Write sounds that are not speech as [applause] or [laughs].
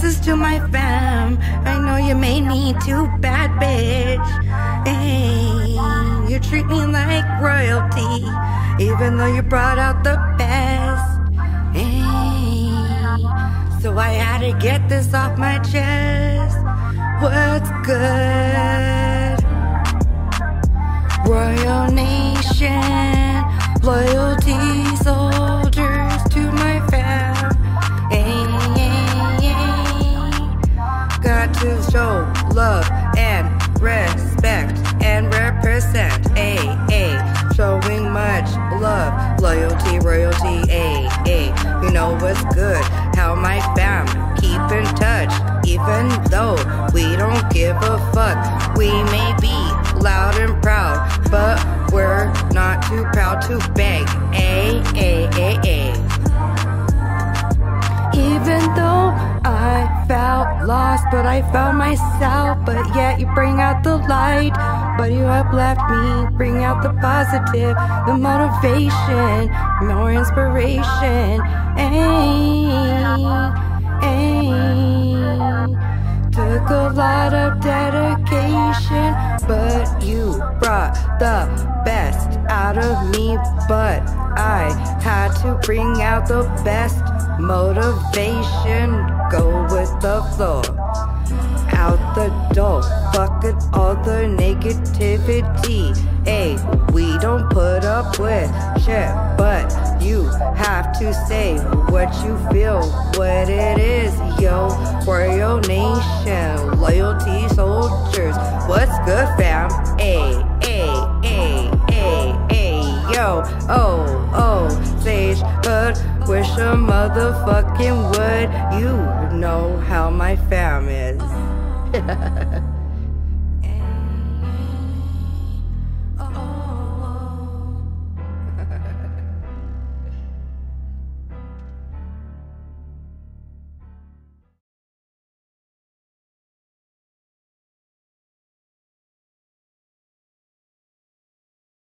This is to my fam. I know you may need to bad bitch. Hey, you treat me like royalty, even though you brought out the best. Hey, so I had to get this off my chest. Royalty. Hey, hey. You know what's good? How my fam keep in touch, even though we don't give a fuck. We may be loud and proud, but we're not too proud to beg. A, A, A, A. Even though I felt lost, but I found myself. But yet you bring out the light, but you left me. Bring out the positive, the motivation, more inspiration. Ay. Took a lot of dedication, but you brought the best out of me. But I had to bring out the best motivation. Go with the flow. The door, fuck it, all the negativity. Hey, we don't put up with shit, but you have to say what you feel, what it is, yo. Royal Nation, loyalty soldiers. What's good, fam? Hey, hey, hey, hey, hey, yo. Oh, oh, sage, but wish a motherfucking would. You know how my fam is. Yeah. [laughs]